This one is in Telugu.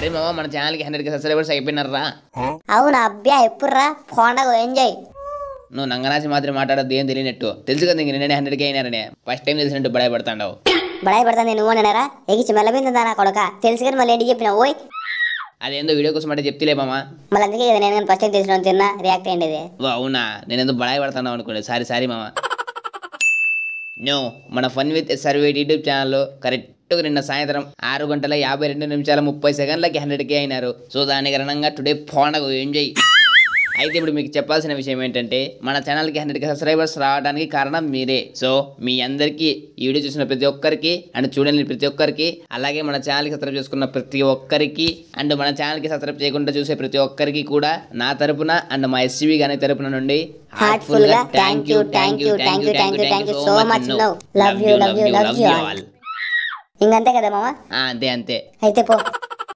అరే మామ మన ఛానల్కి హండ్రెడ్కి సబ్స్క్రైబర్స్ అయిపోయినారా అవునా అబ్బా ఎప్పుడురా? పండగ ఎంజాయ్ నువ్వు నంగనాసి మాత్రం మాట్లాడద్దు ఏం తెలియనట్టు. తెలుసు కదా ఇంక నిన్ననే హండ్రెడ్కి అయినారనే. ఫస్ట్ టైం తెలిసినట్టు బడాయి పడతాండావు. బడాయి పడతాను నువ్వు నేనరా ఎగిచి మెల్లబిందా నా కొడక? తెలుసు కానీ మళ్ళీ ఏంటి చెప్పిన ఓయ్! అదేందో వీడియో కోసం అంటే చెప్తలే మామ. మళ్ళీ అందుకే కదా నేను ఫస్ట్ టైం తెలిసిన తిన్నా రియాక్ట్ అయ్యింది అవునా? నేను ఎందుకు బడాయి పడుతున్నావు అనుకోండి సారీ సారీ మామ. నో మన ఫన్ విత్ సర్వే యూట్యూబ్ ఛానల్లో కరెక్ట్గా నిన్న సాయంత్రం ఆరు గంటల యాభై రెండు నిమిషాల ముప్పై సెకండ్లకి హండ్రెడ్కే అయినారు. సో దాని కారణంగా టుడే పండగ ఎంజాయ్ అయితే ఇప్పుడు మీకు చెప్పాల్సిన విషయం ఏంటంటే మన ఛానల్కి హండ్రెడ్కి సబ్స్క్రైబర్స్ రావడానికి కారణం మీరే. సో మీ అందరికీ ఈ వీడియో చూసిన ప్రతి ఒక్కరికి అండ్ చూడని ప్రతి ఒక్కరికి అలాగే మన ఛానల్కి సబ్స్క్రైబ్ చేసుకున్న ప్రతి ఒక్కరికి అండ్ మన ఛానల్కి సబ్స్క్రైబ్ చేయకుండా చూసే ప్రతి ఒక్కరికి కూడా నా తరపున అండ్ మా ఎస్సీవి గారి తరపున నుండి హార్ట్ఫుల్గా thank you thank you thank you thank you thank you so much no love you love you love you ఇంకంతే కదా మామ? అంతే అంతే. అయితే పో.